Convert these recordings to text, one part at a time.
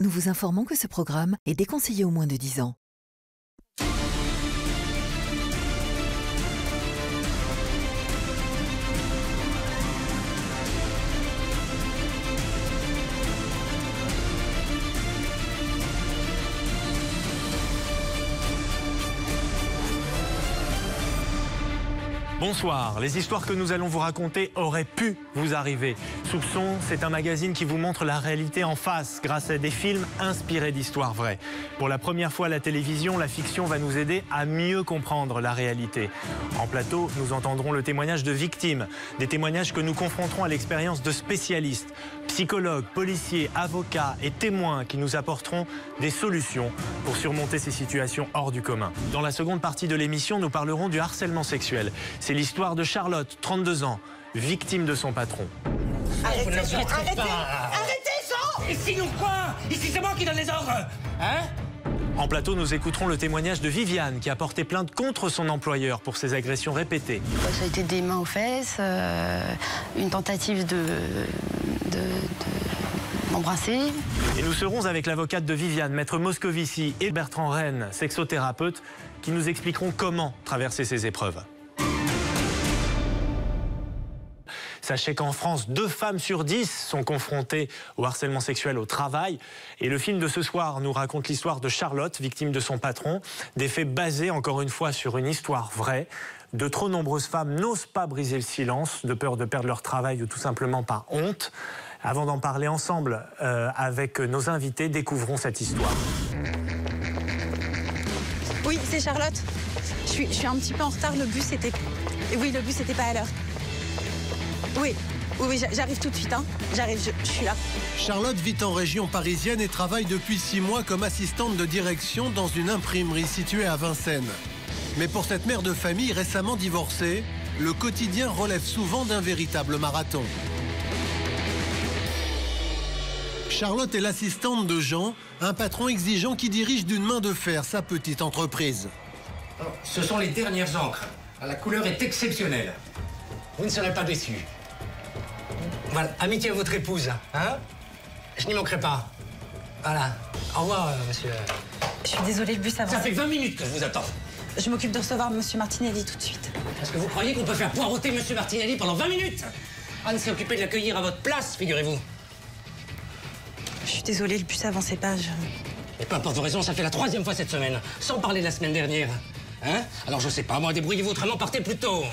nous vous informons que ce programme est déconseillé aux moins de 10 ans. Bonsoir, les histoires que nous allons vous raconter auraient pu vous arriver. Soupçon, c'est un magazine qui vous montre la réalité en face grâce à des films inspirés d'histoires vraies. Pour la première fois à la télévision, la fiction va nous aider à mieux comprendre la réalité. En plateau, nous entendrons le témoignage de victimes, des témoignages que nous confronterons à l'expérience de spécialistes, psychologues, policiers, avocats et témoins qui nous apporteront des solutions pour surmonter ces situations hors du commun. Dans la seconde partie de l'émission, nous parlerons du harcèlement sexuel. C'est l'histoire de Charlotte, 32 ans, victime de son patron. Arrêtez, Jean, arrêtez pas. Arrêtez, Jean Et sinon quoi? Ici c'est moi qui donne les ordres? Hein? En plateau, nous écouterons le témoignage de Viviane qui a porté plainte contre son employeur pour ses agressions répétées. Ça a été des mains aux fesses, euh, une tentative de, de- de- m'embrasser. Et nous serons avec l'avocate de Viviane, maître Moscovici et Bertrand Rennes, sexothérapeute, qui nous expliqueront comment traverser ces épreuves. Sachez qu'en France, deux femmes sur dix sont confrontées au harcèlement sexuel au travail. Et le film de ce soir nous raconte l'histoire de Charlotte, victime de son patron. Des faits basés, encore une fois, sur une histoire vraie. De trop nombreuses femmes n'osent pas briser le silence, de peur de perdre leur travail ou tout simplement par honte. Avant d'en parler ensemble euh, avec nos invités, découvrons cette histoire. Oui, c'est Charlotte. Je suis, je suis un petit peu en retard. Le bus était. Oui, le bus n'était pas à l'heure. Oui, oui, oui, j'a- j'arrive tout de suite. Hein. J'arrive, je, je suis là. Charlotte vit en région parisienne et travaille depuis six mois comme assistante de direction dans une imprimerie située à Vincennes. Mais pour cette mère de famille récemment divorcée, le quotidien relève souvent d'un véritable marathon. Charlotte est l'assistante de Jean, un patron exigeant qui dirige d'une main de fer sa petite entreprise. Alors, Ce sont les dernières encres. La couleur est exceptionnelle. Vous ne serez pas déçus. Voilà, amitié à votre épouse, hein Je n'y manquerai pas. Voilà. Au revoir, euh, monsieur. Je suis désolée, le bus avance. Ça fait 20 minutes que je vous attends. Je m'occupe de recevoir Monsieur Martinelli tout de suite. Est-ce que vous croyez qu'on peut faire poireauter monsieur Martinelli pendant 20 minutes? Anne s'est occupée de l'accueillir à votre place, figurez-vous. Je suis désolée, le bus avançait pas. Je... Et peu importe vos raisons, ça fait la troisième fois cette semaine, sans parler de la semaine dernière. Hein? Alors je sais pas, moi, débrouillez-vous autrement, partez plus tôt.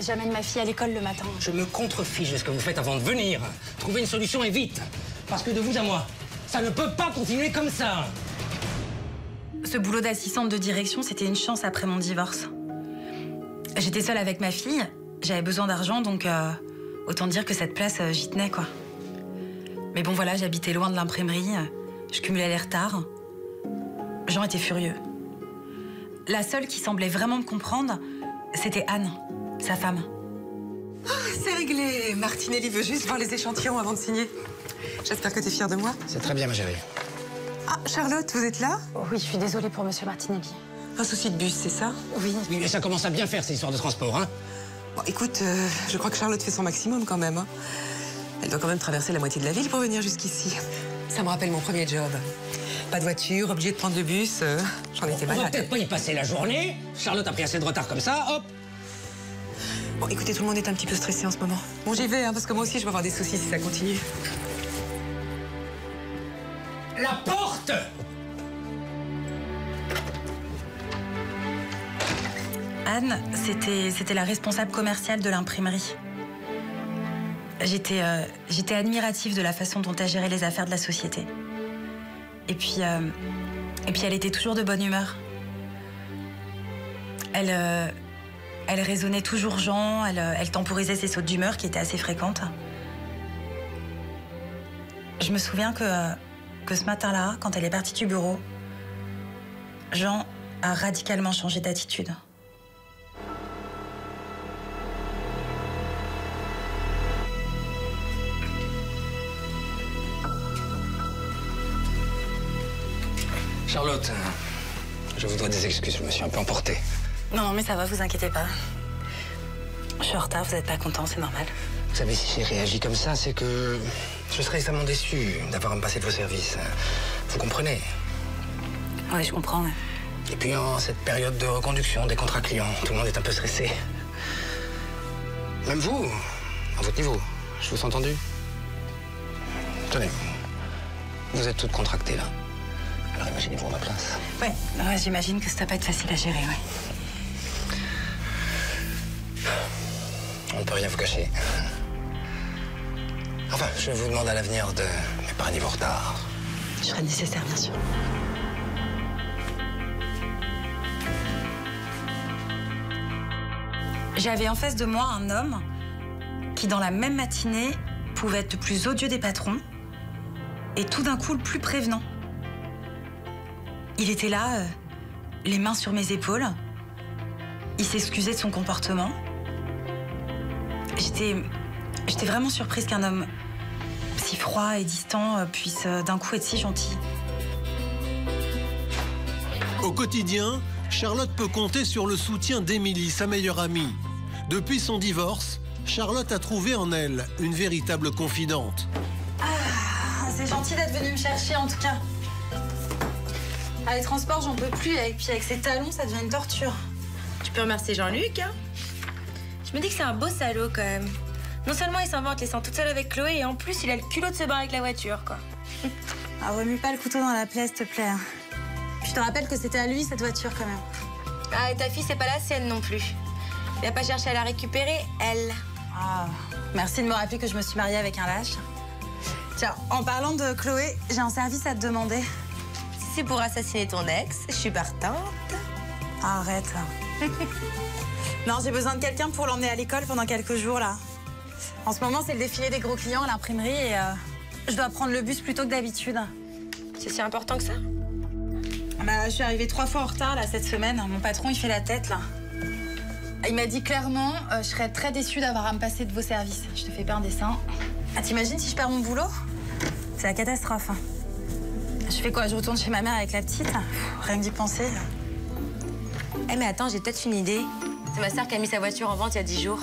J'amène ma fille à l'école le matin. Je me contrefiche de ce que vous faites avant de venir. Trouvez une solution et vite. Parce que de vous à moi, ça ne peut pas continuer comme ça. Ce boulot d'assistante de direction, c'était une chance après mon divorce. J'étais seule avec ma fille, j'avais besoin d'argent, donc euh, autant dire que cette place, euh, j'y tenais, quoi. Mais bon, voilà, j'habitais loin de l'imprimerie, je cumulais les retards. Jean était furieux. La seule qui semblait vraiment me comprendre, c'était Anne, sa femme. C'est réglé. Martinelli veut juste voir les échantillons avant de signer. J'espère que tu es fière de moi. C'est très bien, ma chérie. Ah, Charlotte, vous êtes là? Oui, je suis désolée pour Monsieur Martinelli. Un souci de bus, c'est ça? Oui. Oui, mais ça commence à bien faire, ces histoires de transport, hein Bon, écoute, euh, je crois que Charlotte fait son maximum quand même. hein. Elle doit quand même traverser la moitié de la ville pour venir jusqu'ici. Ça me rappelle mon premier job. Pas de voiture, obligé de prendre le bus. euh, J'en étais On va malade. peut-être pas y passer la journée. Charlotte a pris assez de retard comme ça, hop Bon, écoutez, tout le monde est un petit peu stressé en ce moment. Bon, j'y vais, hein, parce que moi aussi, je vais avoir des soucis si ça continue. La porte Anne, c'était c'était la responsable commerciale de l'imprimerie. J'étais euh, j'étais admirative de la façon dont elle gérait les affaires de la société. Et puis euh, et puis elle était toujours de bonne humeur. Elle euh, elle raisonnait toujours Jean, elle, euh, elle temporisait ses sautes d'humeur qui étaient assez fréquentes. Je me souviens que euh, que ce matin-là, quand elle est partie du bureau, Jean a radicalement changé d'attitude. Charlotte, euh, je voudrais des excuses, je me suis un peu emporté. Non, mais ça va, vous inquiétez pas. Je suis en retard, vous n'êtes pas content, c'est normal. Vous savez, si j'ai réagi comme ça, c'est que je serais extrêmement déçu d'avoir à me passer de vos services. Vous comprenez? Ouais, je comprends. Et puis en cette période de reconduction des contrats clients, tout le monde est un peu stressé. Même vous, à votre niveau, je vous ai entendu. Tenez, vous êtes toutes contractées là. Alors imaginez-vous à ma place. Ouais, ouais, j'imagine que ça doit pas être facile à gérer, ouais. On peut rien vous cacher. Enfin, je vous demande à l'avenir de m'épargner vos retards. Je ferai le nécessaire, bien sûr. J'avais en face de moi un homme qui, dans la même matinée, pouvait être le plus odieux des patrons et tout d'un coup le plus prévenant. Il était là, euh, les mains sur mes épaules. Il s'excusait de son comportement. J'étais, j'étais vraiment surprise qu'un homme si froid et distant euh, puisse euh, d'un coup être si gentil. Au quotidien, Charlotte peut compter sur le soutien d'Émilie, sa meilleure amie. Depuis son divorce, Charlotte a trouvé en elle une véritable confidente. Ah, c'est gentil d'être venu me chercher en tout cas. Ah, les transports, j'en peux plus. Et puis avec ces talons, ça devient une torture. Tu peux remercier Jean-Luc, hein Je me dis que c'est un beau salaud quand même. Non seulement il s'en va en te laissant toute seule avec Chloé, et en plus il a le culot de se barrer avec la voiture, quoi. Ah, remue pas le couteau dans la plaie, s'il te plaît. Puis je te rappelle que c'était à lui, cette voiture, quand même. Ah, et ta fille, c'est pas la sienne non plus. Il a pas cherché à la récupérer, elle. Ah, merci de me rappeler que je me suis mariée avec un lâche. Tiens, en parlant de Chloé, j'ai un service à te demander. Si c'est pour assassiner ton ex, je suis partante. Arrête. non, j'ai besoin de quelqu'un pour l'emmener à l'école pendant quelques jours, là. En ce moment, c'est le défilé des gros clients à l'imprimerie et euh, je dois prendre le bus plutôt que d'habitude. C'est si important que ça Bah, je suis arrivée trois fois en retard, là, cette semaine. Mon patron, il fait la tête, là. Il m'a dit clairement, euh, je serais très déçue d'avoir à me passer de vos services. Je te fais pas un dessin. Ah, t'imagines si je perds mon boulot? C'est la catastrophe. hein. Je fais quoi? Je retourne chez ma mère avec la petite? Pff, Rien que d'y penser. Eh mais attends, j'ai peut-être une idée. C'est ma sœur qui a mis sa voiture en vente il y a 10 jours.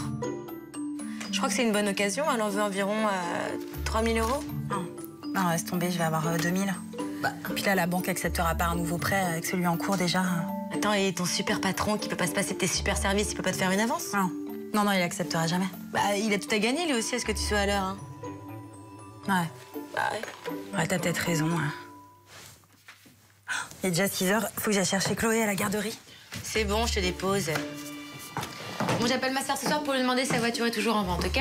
Je crois que c'est une bonne occasion. Elle en veut environ euh, 3000 euros. Non, non, laisse tomber, je vais avoir euh, 2000. Bah, puis là, la banque acceptera pas un nouveau prêt avec celui en cours déjà. Attends, et ton super patron qui peut pas se passer de tes super services, il peut pas te faire une avance? Non, non, non, il acceptera jamais. Bah, il a tout à gagner lui aussi, est-ce que tu sois à l'heure hein Ouais, Bah ouais. ouais t'as peut-être raison. hein. Il est déjà 6 heures, faut que j'aille chercher Chloé à la garderie. C'est bon, je te dépose. Bon, j'appelle ma sœur ce soir pour lui demander si sa voiture est toujours en vente, ok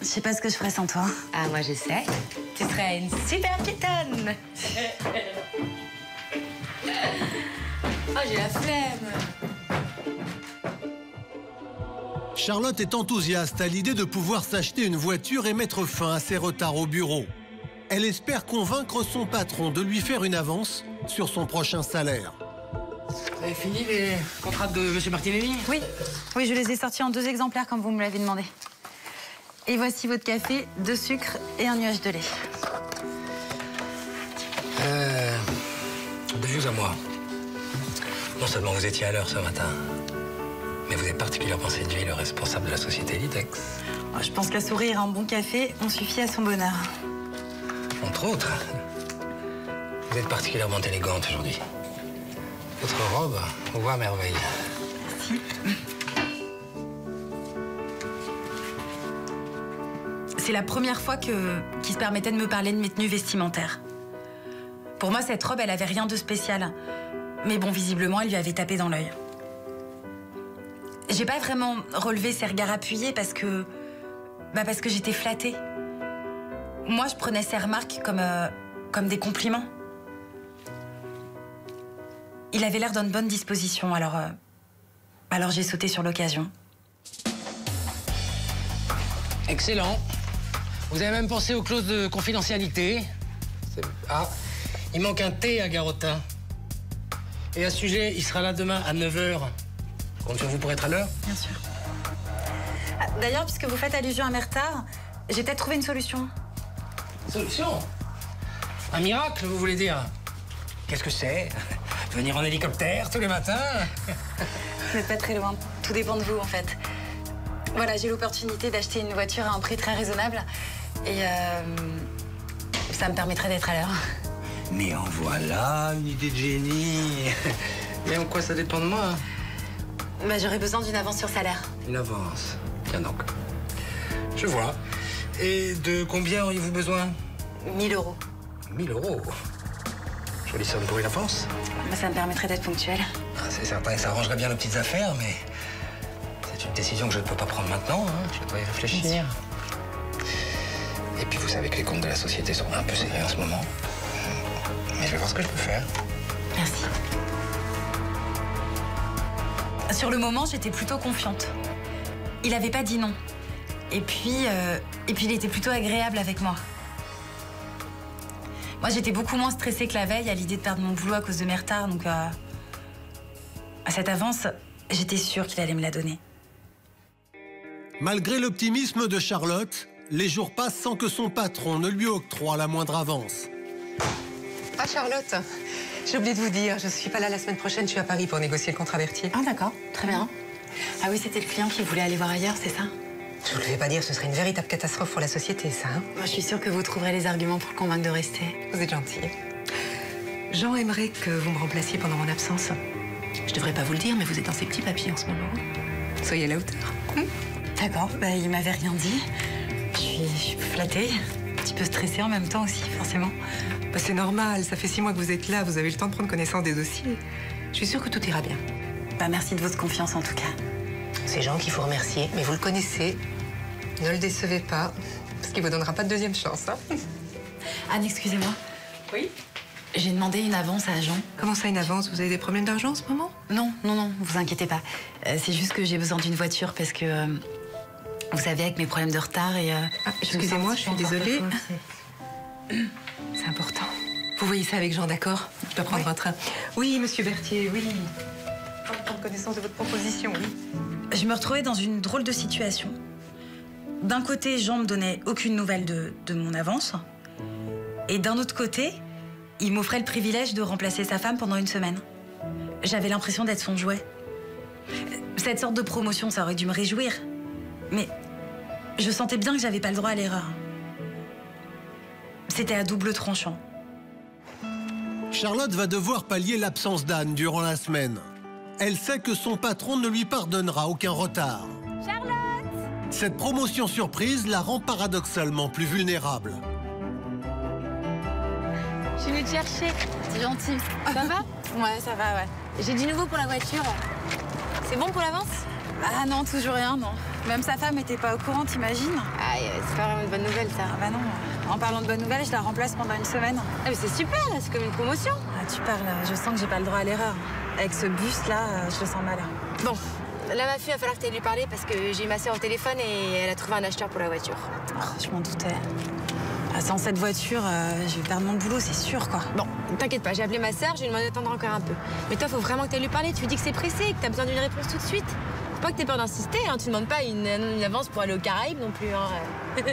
Je sais pas ce que je ferais sans toi. Ah, moi je sais. Tu serais une super piétonne. oh, j'ai la flemme. Charlotte est enthousiaste à l'idée de pouvoir s'acheter une voiture et mettre fin à ses retards au bureau. Elle espère convaincre son patron de lui faire une avance sur son prochain salaire. Vous avez fini les contrats de M. Martinelli? Oui, oui, je les ai sortis en deux exemplaires comme vous me l'avez demandé. Et voici votre café, deux sucres et un nuage de lait. Euh, de vous à moi. Non seulement vous étiez à l'heure ce matin, mais vous êtes particulièrement séduit le responsable de la société Litex. Je pense qu'à sourire un bon café, on suffit à son bonheur. Entre autres, vous êtes particulièrement élégante aujourd'hui. Votre robe vous voit merveille. C'est la première fois que qu'il se permettait de me parler de mes tenues vestimentaires. Pour moi, cette robe, elle avait rien de spécial. Mais bon, visiblement, elle lui avait tapé dans l'œil. J'ai pas vraiment relevé ses regards appuyés parce que. Bah parce que j'étais flattée. Moi, je prenais ses remarques comme, euh, comme des compliments. Il avait l'air d'une bonne disposition, alors. euh, alors j'ai sauté sur l'occasion. Excellent. Vous avez même pensé aux clauses de confidentialité. Ah, il manque un T à Garotin. Et à ce sujet, il sera là demain à 9h. Je compte sur vous pour être à l'heure. Bien sûr. Ah, D'ailleurs, puisque vous faites allusion à mes retards, j'ai peut-être trouvé une solution. Solution? Un miracle, vous voulez dire? Qu'est-ce que c'est? Venir en hélicoptère tous les matins Vous n'êtes pas très loin. Tout dépend de vous, en fait. Voilà, j'ai l'opportunité d'acheter une voiture à un prix très raisonnable. Et euh, ça me permettrait d'être à l'heure. Mais en voilà une idée de génie. Mais en quoi ça dépend de moi Bah, j'aurais besoin d'une avance sur salaire. Une avance. Tiens donc. Je vois. Et de combien auriez-vous besoin? 1000 euros. 1000 euros. Jolie somme pour une avance. Bah, ça me permettrait d'être ponctuelle. Ah, c'est certain que ça arrangerait bien nos petites affaires, mais c'est une décision que je ne peux pas prendre maintenant. Hein. Je dois y réfléchir. Et puis vous savez que les comptes de la société sont un peu serrés en ce moment. Mais je vais voir ce que je peux faire. Merci. Sur le moment, j'étais plutôt confiante. Il avait pas dit non. Et puis, euh, et puis il était plutôt agréable avec moi. Moi, j'étais beaucoup moins stressée que la veille à l'idée de perdre mon boulot à cause de mes retards, donc euh, à cette avance, j'étais sûre qu'il allait me la donner. Malgré l'optimisme de Charlotte, les jours passent sans que son patron ne lui octroie la moindre avance. Ah, Charlotte, j'ai oublié de vous dire, je suis pas là la semaine prochaine, je suis à Paris pour négocier le contrat Berthier. Ah d'accord, très bien. Ah oui, c'était le client qui voulait aller voir ailleurs, c'est ça? Je vous le fais pas dire, ce serait une véritable catastrophe pour la société, ça. hein. Moi, je suis sûre que vous trouverez les arguments pour le convaincre de rester. vous êtes gentil. Jean aimerait que vous me remplaciez pendant mon absence. Je devrais pas vous le dire, mais vous êtes dans ces petits papiers en ce moment. Soyez à la hauteur. D'accord, bah, il m'avait rien dit. Je suis, je suis flattée, un petit peu stressée en même temps aussi, forcément. Bah, c'est normal, ça fait six mois que vous êtes là, vous avez eu le temps de prendre connaissance des dossiers. Je suis sûre que tout ira bien. Bah, merci de votre confiance en tout cas. C'est Jean qu'il faut remercier, mais vous le connaissez. Ne le décevez pas, parce qu'il vous donnera pas de deuxième chance. hein. Anne, excusez-moi. Oui J'ai demandé une avance à Jean. Comment ça, une avance? Vous avez des problèmes d'argent en ce moment? Non, non, non, vous inquiétez pas. Euh, c'est juste que j'ai besoin d'une voiture parce que, euh, vous savez, avec mes problèmes de retard et... euh, Ah, excusez-moi, je suis désolée. C'est important. Vous voyez ça avec Jean, d'accord? Je dois prendre un train. Oui, monsieur Berthier, oui. Prendre connaissance de votre proposition, oui. Je me retrouvais dans une drôle de situation. D'un côté, Jean me donnait aucune nouvelle de, de mon avance. Et d'un autre côté, il m'offrait le privilège de remplacer sa femme pendant une semaine. J'avais l'impression d'être son jouet. Cette sorte de promotion, ça aurait dû me réjouir. Mais je sentais bien que j'avais pas le droit à l'erreur. C'était à double tranchant. Charlotte va devoir pallier l'absence d'Anne durant la semaine. Elle sait que son patron ne lui pardonnera aucun retard. Charlotte Cette promotion surprise la rend paradoxalement plus vulnérable. Je suis venue te chercher. C'est gentil. Ça va? Ouais, ça va, ouais. J'ai du nouveau pour la voiture. C'est bon pour l'avance? Ah non, toujours rien, non. Même sa femme était pas au courant, t'imagines? Aïe, c'est pas vraiment une bonne nouvelle ça. Ah bah non. En parlant de bonnes nouvelles, je la remplace pendant une semaine. Ah mais c'est super là, c'est comme une promotion. Ah, tu parles, je sens que j'ai pas le droit à l'erreur. Avec ce bus là, euh, je le sens mal. Bon, là ma fille, il va falloir que tu lui parler parce que j'ai eu ma sœur au téléphone et elle a trouvé un acheteur pour la voiture. Oh, je m'en doutais. Ah, sans cette voiture, euh, je vais perdre mon boulot, c'est sûr quoi. Bon, t'inquiète pas, j'ai appelé ma sœur, je lui ai demandé d'attendre encore un peu. Mais toi, faut vraiment que tu lui parler. Tu lui dis que c'est pressé, que t'as besoin d'une réponse tout de suite. Faut pas que t'aies peur d'insister, hein. tu demandes pas une, une avance pour aller aux Caraïbes non plus. Hein.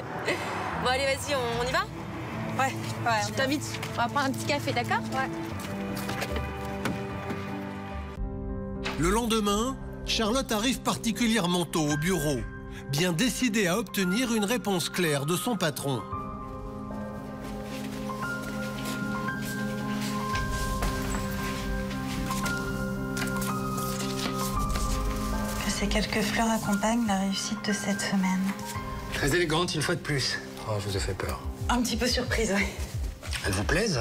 bon allez, vas-y, on, on y va? Ouais, ouais. Je t'invite, on va prendre un petit café, d'accord? Ouais. Le lendemain, Charlotte arrive particulièrement tôt au bureau, bien décidée à obtenir une réponse claire de son patron. Que ces quelques fleurs accompagnent la réussite de cette semaine. Très élégante une fois de plus. Oh, je vous ai fait peur. Un petit peu surprise, ouais. Elles vous plaisent?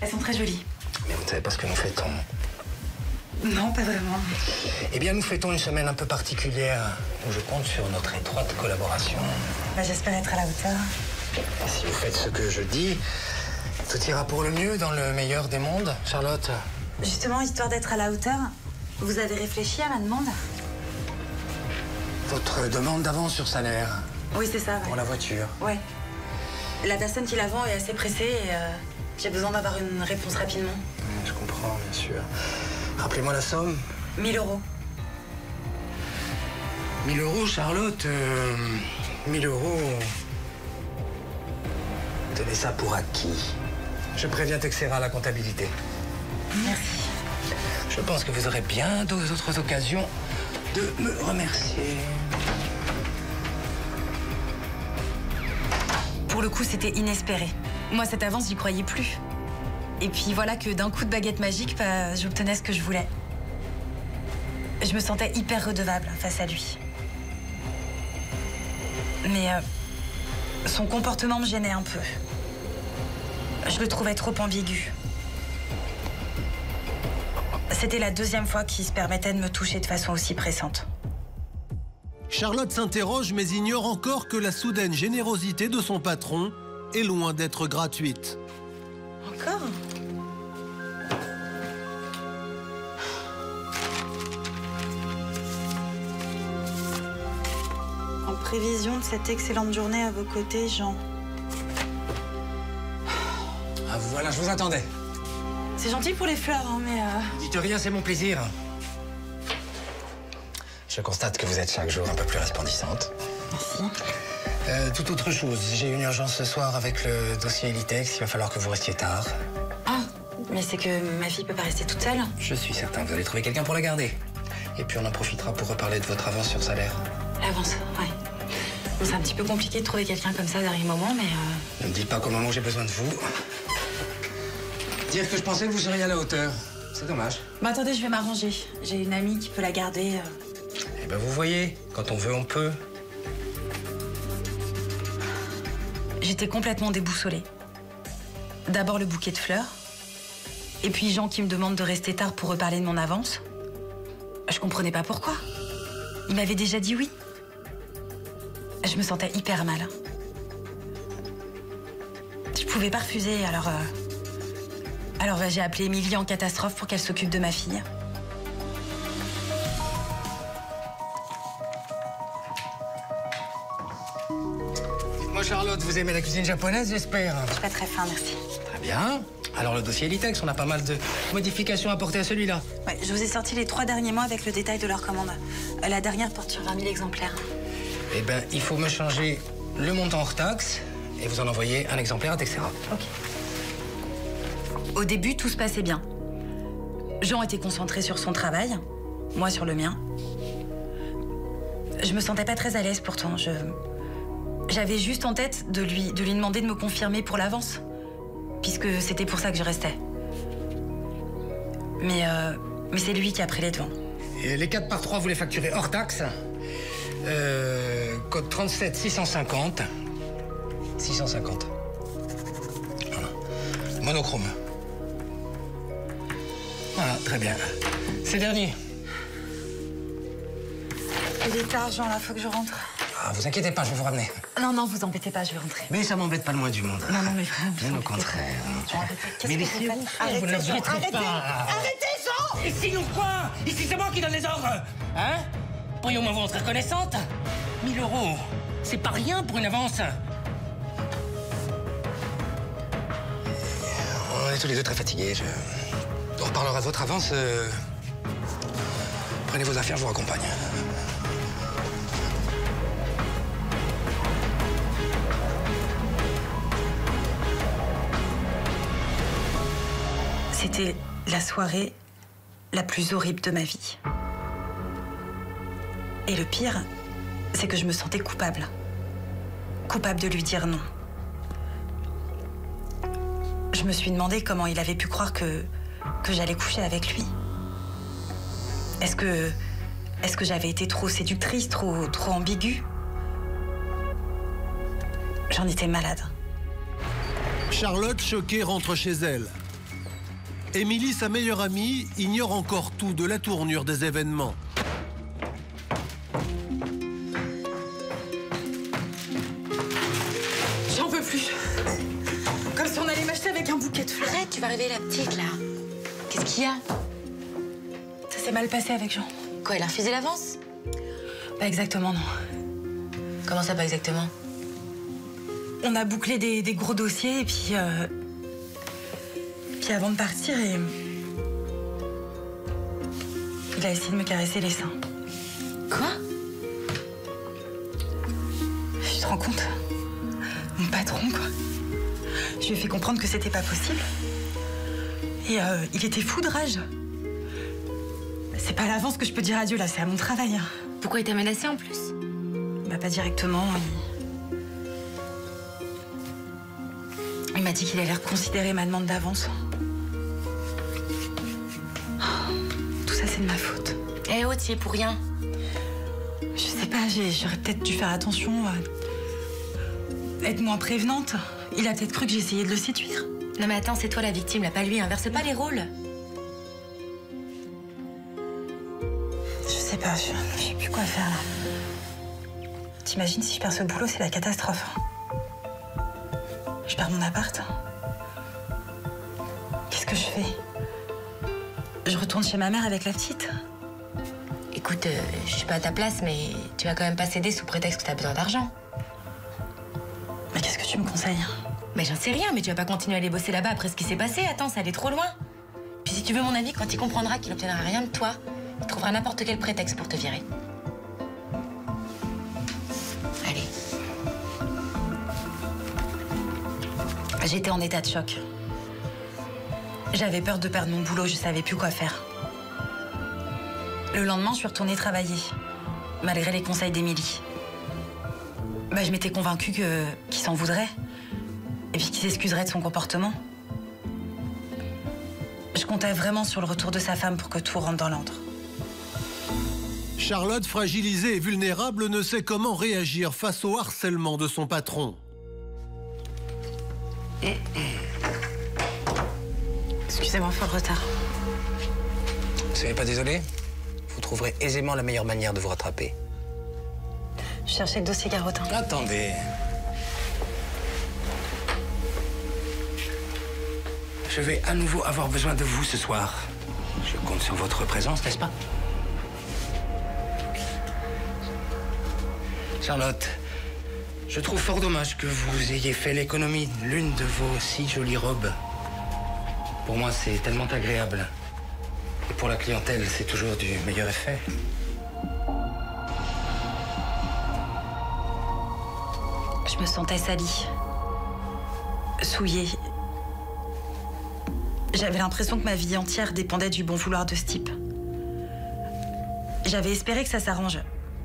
Elles sont très jolies. Mais vous ne savez pas ce que nous fêtons. Non, pas vraiment. Eh bien, nous fêtons une semaine un peu particulière où je compte sur notre étroite collaboration. Bah, J'espère être à la hauteur. Et si vous faites ce que je dis, tout ira pour le mieux dans le meilleur des mondes, Charlotte. Justement, histoire d'être à la hauteur, vous avez réfléchi à ma demande? Votre demande d'avance sur salaire Oui, c'est ça, pour la voiture. Ouais. La personne qui la vend est assez pressée et euh, j'ai besoin d'avoir une réponse rapidement. Je comprends, bien sûr. Rappelez-moi la somme. 1000 euros. 1000 euros, Charlotte. euh, 1000 euros. Tenez ça pour acquis. Je préviens Texera à la comptabilité. Merci. Je pense que vous aurez bien d'autres occasions de me remercier. Pour le coup, c'était inespéré. Moi, cette avance, j'y croyais plus. Et puis voilà que d'un coup de baguette magique, bah, j'obtenais ce que je voulais. Je me sentais hyper redevable face à lui. Mais euh, son comportement me gênait un peu. Je le trouvais trop ambigu. C'était la deuxième fois qu'il se permettait de me toucher de façon aussi pressante. Charlotte s'interroge mais ignore encore que la soudaine générosité de son patron est loin d'être gratuite. Encore? Prévision de cette excellente journée à vos côtés, Jean. Ah, voilà, je vous attendais. C'est gentil pour les fleurs, hein, mais... euh, Dites rien, c'est mon plaisir. Je constate que vous êtes chaque jour un peu plus resplendissante. Merci. Euh, toute autre chose, j'ai une urgence ce soir avec le dossier Elitex. Il va falloir que vous restiez tard. Ah, mais c'est que ma fille peut pas rester toute seule. Je suis certain que vous allez trouver quelqu'un pour la garder. Et puis on en profitera pour reparler de votre avance sur salaire. L'avance, ouais. Bon, c'est un petit peu compliqué de trouver quelqu'un comme ça dernier moment, mais... euh, Ne me dites pas qu'au moment où j'ai besoin de vous. Dire que je pensais que vous seriez à la hauteur. C'est dommage. Bah attendez, je vais m'arranger. J'ai une amie qui peut la garder. euh. Eh ben vous voyez, quand on veut, on peut. J'étais complètement déboussolée. D'abord le bouquet de fleurs. Et puis Jean qui me demande de rester tard pour reparler de mon avance. Je comprenais pas pourquoi. Il m'avait déjà dit oui. Je me sentais hyper mal. Je pouvais pas refuser, alors... euh, Alors bah, j'ai appelé Émilie en catastrophe pour qu'elle s'occupe de ma fille. Dites-moi, Charlotte, vous aimez la cuisine japonaise, j'espère Je suis pas très fin, merci. Très bien. Alors, le dossier Elitex, on a pas mal de modifications à apporter à celui-là. Ouais, je vous ai sorti les trois derniers mois avec le détail de leur commande. La dernière porte sur 20 000 exemplaires. Eh ben, il faut me changer le montant hors taxe et vous en envoyer un exemplaire à Texera. Ok. Au début, tout se passait bien. Jean était concentré sur son travail, moi sur le mien. Je me sentais pas très à l'aise pourtant. Je... J'avais juste en tête de lui, de lui demander de me confirmer pour l'avance, puisque c'était pour ça que je restais. Mais, euh, mais c'est lui qui a pris les devants. Et les 4 par 3, vous les facturez hors taxe. Euh, code 37 650. 650. Voilà. Monochrome. Voilà, très bien. C'est dernier. Il est tard, Jean, là, faut que je rentre. Ah, vous inquiétez pas, je vais vous ramener. Non, non, vous embêtez pas, je vais rentrer. Mais ça m'embête pas le moins du monde. Non, non, mais vraiment. Bien au contraire. Qu'est-ce Mais que vous faire, vous ne Arrêtez, Jean, arrêtez, pas. arrêtez, Jean Et sinon quoi? Ici, c'est moi qui donne les ordres Hein? Pourriez au moins vous montrer reconnaissante 1000 euros, c'est pas rien pour une avance. On est tous les deux très fatigués. Je... On reparlera de votre avance. euh, Prenez vos affaires, je vous raccompagne. C'était la soirée la plus horrible de ma vie. Et le pire, c'est que je me sentais coupable. Coupable de lui dire non. Je me suis demandé comment il avait pu croire que, que j'allais coucher avec lui. Est-ce que, est-ce que j'avais été trop séductrice, trop, trop ambiguë? J'en étais malade. Charlotte, choquée, rentre chez elle. Émilie, sa meilleure amie, ignore encore tout de la tournure des événements. Vas réveiller la petite, là. Qu'est-ce qu'il y a? Ça s'est mal passé avec Jean. Quoi, il a refusé l'avance? Pas exactement, non. Comment ça, pas exactement? On a bouclé des, des gros dossiers et puis. euh, Puis avant de partir, et... il a essayé de me caresser les seins. Quoi? Tu te rends compte? Mon patron, quoi. Je lui ai fait comprendre que c'était pas possible. Et euh, il était fou de rage. C'est pas à l'avance que je peux dire adieu, là, c'est à mon travail. Hein. Pourquoi il t'a menacé en plus? Bah pas directement, il... M'a dit qu'il allait reconsidérer ma demande d'avance. Oh, tout ça, c'est de ma faute. Eh hey, pour rien. Je sais pas, j'aurais peut-être dû faire attention. Euh, être moins prévenante. Il a peut-être cru que j'essayais de le séduire. Non mais attends, c'est toi la victime, là, pas lui. Inverse pas les rôles. Je sais pas, je, je sais plus quoi faire là. T'imagines si je perds ce boulot, c'est la catastrophe. Je perds mon appart. Qu'est-ce que je fais? Je retourne chez ma mère avec la petite. Écoute, euh, je suis pas à ta place, mais tu vas quand même pas céder sous prétexte que t'as besoin d'argent. Mais qu'est-ce que tu me conseilles? J'en sais rien, mais tu vas pas continuer à aller bosser là-bas après ce qui s'est passé. Attends, ça allait trop loin. Puis si tu veux mon avis, quand il comprendra qu'il n'obtiendra rien de toi, il trouvera n'importe quel prétexte pour te virer. Allez. J'étais en état de choc. J'avais peur de perdre mon boulot, je savais plus quoi faire. Le lendemain, je suis retournée travailler, malgré les conseils d'Émilie. Bah, je m'étais convaincue qu'il s'en voudrait, et puis qu'il s'excuserait de son comportement. Je comptais vraiment sur le retour de sa femme pour que tout rentre dans l'ordre. Charlotte, fragilisée et vulnérable, ne sait comment réagir face au harcèlement de son patron. Excusez-moi le retard. Soyez pas désolé. Vous trouverez aisément la meilleure manière de vous rattraper. Je cherchais le dossier Garotin. Attendez. Je vais à nouveau avoir besoin de vous ce soir. Je compte sur votre présence, n'est-ce pas Charlotte, je trouve fort dommage que vous ayez fait l'économie l'une de vos si jolies robes. Pour moi, c'est tellement agréable. Et pour la clientèle, c'est toujours du meilleur effet. Je me sentais salie, souillée. J'avais l'impression que ma vie entière dépendait du bon vouloir de ce type. J'avais espéré que ça s'arrange,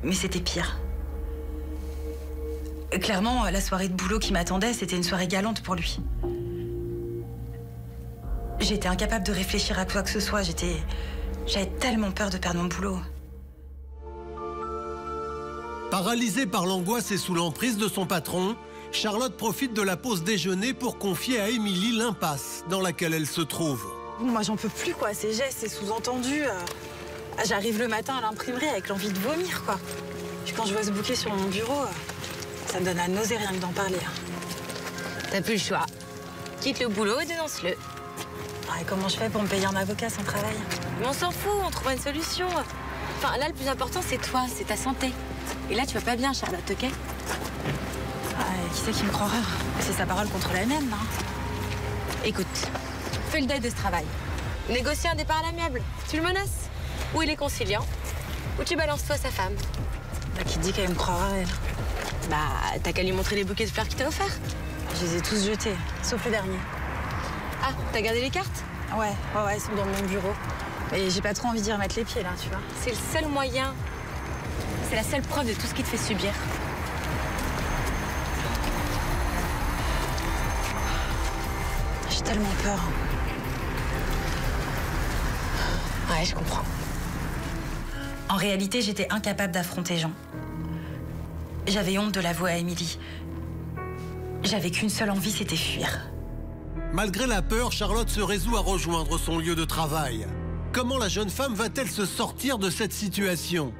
mais c'était pire. Clairement, la soirée de boulot qui m'attendait, c'était une soirée galante pour lui. J'étais incapable de réfléchir à quoi que ce soit. J'étais. J'avais tellement peur de perdre mon boulot. Paralysée par l'angoisse et sous l'emprise de son patron, Charlotte profite de la pause déjeuner pour confier à Émilie l'impasse dans laquelle elle se trouve. Moi, j'en peux plus, quoi. Ces gestes, ces sous-entendus. euh, ah, J'arrive le matin à l'imprimerie avec l'envie de vomir, quoi. Puis quand je vois ce bouquet sur mon bureau, euh, ça me donne la nausée rien que d'en parler. hein. T'as plus le choix. Quitte le boulot et dénonce-le. Ouais, comment je fais pour me payer un avocat sans travail? Mais on s'en fout, on trouvera une solution. Enfin, là, le plus important, c'est toi, c'est ta santé. Et là, tu vas pas bien, Charlotte, ok? Qui c'est qui me croira C'est sa parole contre la mienne, hein. Écoute, fais le deuil de ce travail. Négocie un départ à l'amiable. Tu le menaces Ou il est conciliant Ou tu balances toi sa femme Bah, qui dit qu'elle me croira, Bah, t'as qu'à lui montrer les bouquets de fleurs qu'il t'a offerts. Je les ai tous jetés, sauf le dernier. Ah, t'as gardé les cartes? Ouais, ouais, ouais, ils sont dans mon bureau. Et j'ai pas trop envie d'y remettre les pieds, là, tu vois. C'est le seul moyen. C'est la seule preuve de tout ce qui te fait subir. Tellement peur. Ouais, je comprends. En réalité, j'étais incapable d'affronter Jean. J'avais honte de l'avouer à Émilie. J'avais qu'une seule envie, c'était fuir. Malgré la peur, Charlotte se résout à rejoindre son lieu de travail. Comment la jeune femme va-t-elle se sortir de cette situation?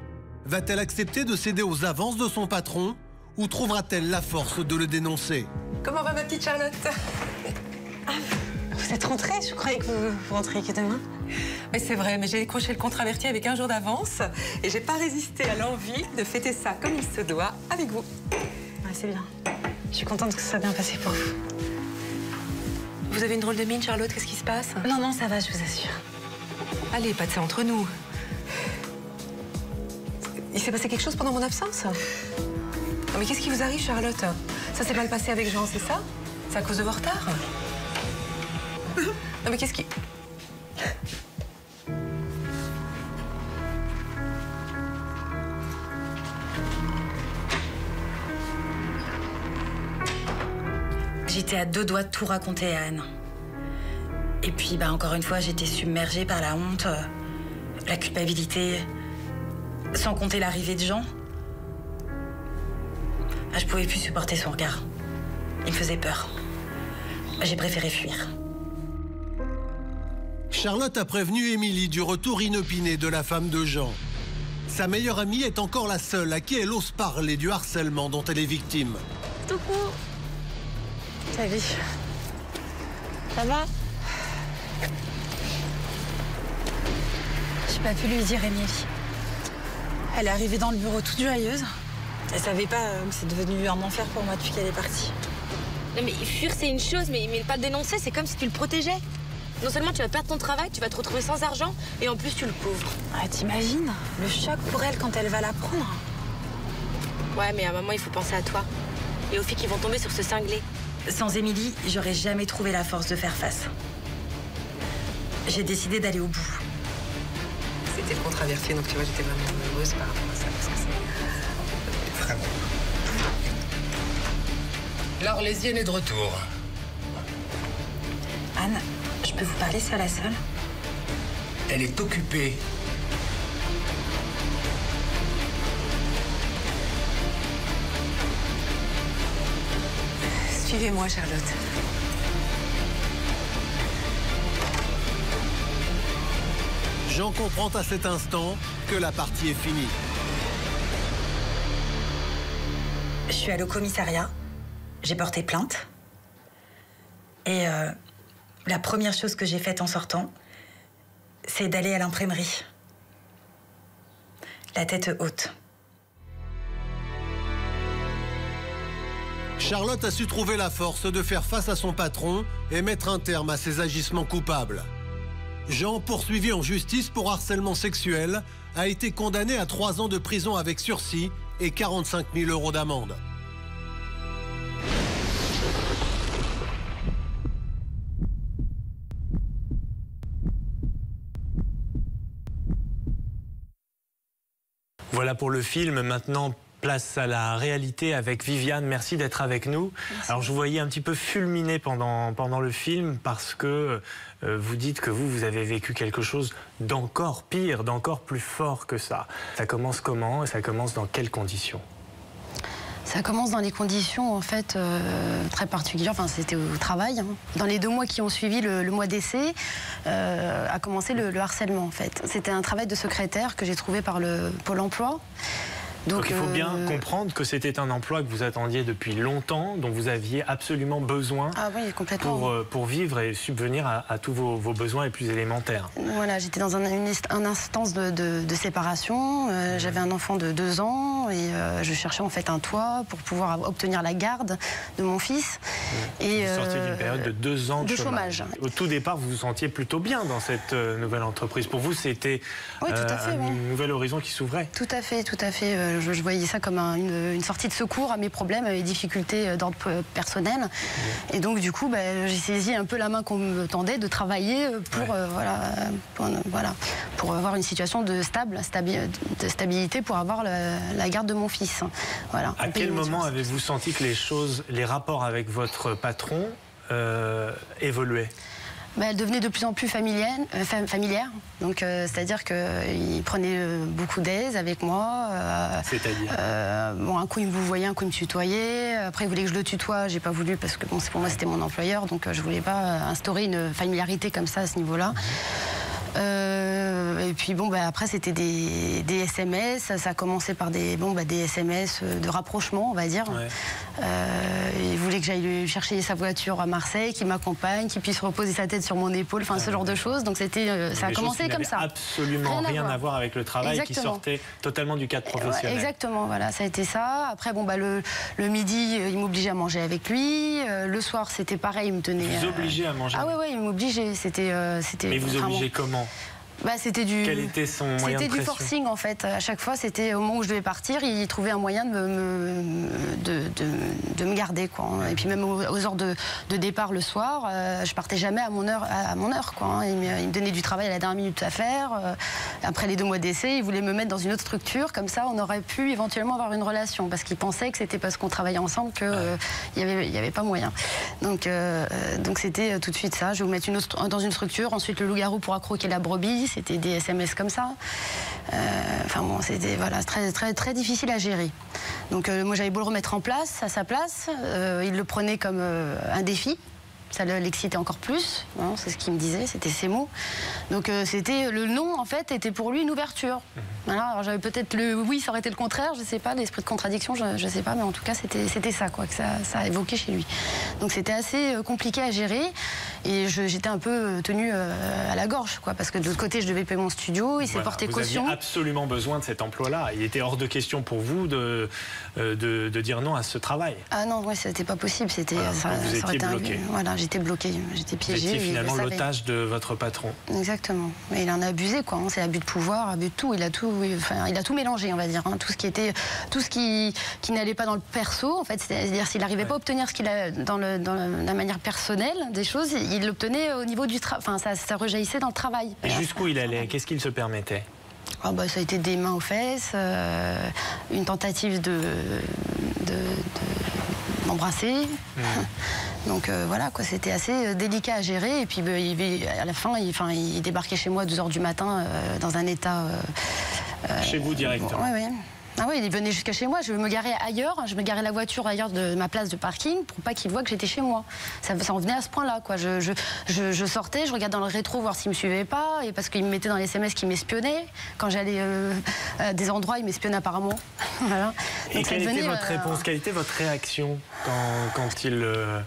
Va-t-elle accepter de céder aux avances de son patron? Ou trouvera-t-elle la force de le dénoncer? Comment va ma petite Charlotte? Vous êtes rentrée Je croyais que vous, vous rentriez que demain. Mais c'est vrai, mais j'ai décroché le contrat averti avec un jour d'avance et j'ai pas résisté à l'envie de fêter ça comme il se doit avec vous. Ouais, c'est bien. Je suis contente que ça soit bien passé pour vous. Vous avez une drôle de mine, Charlotte, qu'est-ce qui se passe? Non, non, ça va, je vous assure. Allez, pas de ça entre nous. Il s'est passé quelque chose pendant mon absence? Non, mais qu'est-ce qui vous arrive, Charlotte? Ça s'est mal passé avec Jean, c'est ça? C'est à cause de vos retards? Non, mais qu'est-ce qui... J'étais à deux doigts de tout raconter à Anne. Et puis, bah, encore une fois, j'étais submergée par la honte euh, la culpabilité, sans compter l'arrivée de Jean. Ah, je pouvais plus supporter son regard. Il me faisait peur. J'ai préféré fuir. Charlotte a prévenu Émilie du retour inopiné de la femme de Jean. Sa meilleure amie est encore la seule à qui elle ose parler du harcèlement dont elle est victime. Coucou. Salut. Ça va? J'ai pas pu lui dire, Émilie. Elle est arrivée dans le bureau toute joyeuse. Elle savait pas euh, que c'est devenu un enfer pour moi depuis qu'elle est partie. Non mais fuir c'est une chose, mais, mais pas le dénoncer, c'est comme si tu le protégeais. Non seulement tu vas perdre ton travail, tu vas te retrouver sans argent, et en plus tu le couvres. Ah, t'imagines Le choc pour elle quand elle va l'apprendre. Ouais, mais à un moment il faut penser à toi. Et aux filles qui vont tomber sur ce cinglé. Sans Émilie, j'aurais jamais trouvé la force de faire face. J'ai décidé d'aller au bout. C'était le controversé, donc tu vois, j'étais vraiment heureuse par rapport à ça. Parce que c'est vraiment. L'Arlésienne est de retour. Anne, parler seule à seule Elle est occupée. Suivez-moi, Charlotte. Jean comprend à cet instant que la partie est finie. Je suis allée au commissariat. J'ai porté plainte. Et euh, la première chose que j'ai faite en sortant, c'est d'aller à l'imprimerie. La tête haute. Charlotte a su trouver la force de faire face à son patron et mettre un terme à ses agissements coupables. Jean, poursuivi en justice pour harcèlement sexuel, a été condamné à trois ans de prison avec sursis et 45 000 euros d'amende. Voilà pour le film. Maintenant, place à la réalité avec Viviane. Merci d'être avec nous. Alors, je vous voyais un petit peu fulminé pendant, pendant le film parce que euh, vous dites que vous, vous avez vécu quelque chose d'encore pire, d'encore plus fort que ça. Ça commence comment et ça commence dans quelles conditions? Ça commence dans des conditions en fait euh, très particulières. Enfin, c'était au travail. hein. Dans les deux mois qui ont suivi le, mois d'essai, euh, a commencé le, le harcèlement en fait. C'était un travail de secrétaire que j'ai trouvé par le Pôle Emploi. Donc, il faut bien euh, comprendre que c'était un emploi que vous attendiez depuis longtemps, dont vous aviez absolument besoin Ah oui, complètement. pour, euh, pour vivre et subvenir à, à tous vos, vos besoins les plus élémentaires. Voilà, j'étais dans un, une, un instance de, de- de séparation. Euh, J'avais un enfant de deux ans et je cherchais en fait un toit pour pouvoir obtenir la garde de mon fils. Et Vous sortiez d'une période de deux ans de, de chômage. Au tout départ, vous vous sentiez plutôt bien dans cette nouvelle entreprise. Pour vous, c'était Oui, un nouvel horizon qui s'ouvrait. Tout à fait, tout à fait. Euh, Je, je voyais ça comme un- une, une sortie de secours à mes problèmes, à mes difficultés euh, d'ordre personnel. Et donc, du coup, ben, j'ai saisi un peu la main qu'on me tendait de travailler euh, pour, euh, voilà, pour, voilà, pour avoir une situation de, stable, stabi- de stabilité pour avoir la, la garde de mon fils. Voilà. À quel moment avez-vous senti que les choses, les rapports avec votre patron euh, évoluaient? Ben, elle devenait de plus en plus familière, euh, fam- familière. Donc, euh, c'est-à-dire qu'il prenait euh, beaucoup d'aise avec moi. C'est-à-dire bon, un coup il me voyait, un coup il me tutoyait. Après, il voulait que je le tutoie. J'ai pas voulu parce que bon, c'est pour moi c'était mon employeur, donc je voulais pas instaurer une familiarité comme ça à ce niveau-là. Euh, et puis bon, bah, après c'était des, des SMS. Ça, ça a commencé par des, bon, bah, des SMS de rapprochement, on va dire. Ouais. Euh, il voulait que j'aille chercher sa voiture à Marseille, qu'il m'accompagne, qu'il puisse reposer sa tête sur mon épaule, enfin ce genre de choses. Donc c'était, euh, ça a commencé comme ça. Absolument rien, à, voir. avec le travail qui sortait totalement du cadre professionnel. exactement, voilà, ça a été ça. Après, bon, bah, le, le midi, euh, il m'obligeait à manger avec lui. Euh, le soir, c'était pareil, il me tenait. Vous obligez à manger Ah ouais, ouais, il m'obligeait. C'était, c'était. Mais vous obligez comment? Bah, c'était du. Quel était son moyen de C'était du pression forcing en fait. À chaque fois, c'était au moment où je devais partir, il trouvait un moyen de me, de, de- de me garder quoi. Et puis même aux, aux heures de, de départ le soir, euh, je partais jamais à mon heure. À, à mon heure quoi. hein. Il, me, il me donnait du travail à la dernière minute à faire. Euh, après les deux mois d'essai, il voulait me mettre dans une autre structure. Comme ça, on aurait pu éventuellement avoir une relation parce qu'il pensait que c'était parce qu'on travaillait ensemble que euh, il y avait, y avait pas moyen. Donc euh, donc c'était tout de suite ça. Je vais vous mettre une autre, dans une structure. Ensuite, le loup-garou pourra croquer la brebis. C'était des SMS comme ça. Euh, Enfin bon, c'était voilà, très, très, très difficile à gérer. Donc euh, moi j'avais beau le remettre en place, à sa place, euh, il le prenait comme un défi. Ça le- l'excitait encore plus, hein, c'est ce qu'il me disait, c'était ses mots. Donc euh, c'était le non en fait était pour lui une ouverture. Voilà, alors j'avais peut-être le oui, ça aurait été le contraire, je sais pas, l'esprit de contradiction, je, je sais pas, mais en tout cas c'était c'était ça quoi que ça, ça a évoqué chez lui. Donc c'était assez euh, compliqué à gérer et j'étais un peu euh, tenue à la gorge quoi parce que de l'autre côté je devais payer mon studio, il s'est Voilà, porté vous caution. aviez absolument besoin de cet emploi-là. Il était hors de question pour vous de, de, de dire non à ce travail. Ah non, ouais, c'était pas possible. C'était Voilà, ça, vous ça aurait étiez été un- bloqué. Voilà, j'étais bloquée, j'étais Vous piégée. étiez le finalement l'otage de votre patron. Exactement. Mais il en a abusé, quoi. hein. C'est abus de pouvoir, abus de tout. Il a tout, enfin, il a tout mélangé, on va dire. hein. Tout ce qui était, tout ce qui, qui n'allait pas dans le perso, en fait. C'est-à-dire s'il n'arrivait pas à obtenir ce qu'il a dans, le, dans le- la manière personnelle des choses, il l'obtenait au niveau du travail. Enfin, ça, ça rejaillissait dans le travail. Et jusqu'où il allait? Qu'est-ce qu'il se permettait? Ah bah, ça a été des mains aux fesses, euh, une tentative de, de- de m'embrasser. Donc euh, voilà, quoi, c'était assez euh, délicat à gérer. Et puis bah, il- à la fin, il, enfin, il débarquait chez moi à 2h du matin euh, dans un état. euh, Chez vous directement Ouais, ouais. Ah oui, il venait jusqu'à chez moi. Je me garais ailleurs. Je me garais la voiture ailleurs de ma place de parking pour pas qu'il voit que j'étais chez moi. Ça, ça en venait à ce point-là, quoi. Je, je, je- je sortais, je regardais dans le rétro voir s'il me suivait pas, et parce qu'il me mettait dans les SMS qu'il m'espionnait. Quand j'allais euh, à des endroits, il m'espionnait apparemment. voilà. Et Donc quelle était votre euh, réponse Quelle était votre réaction quand, quand il... euh,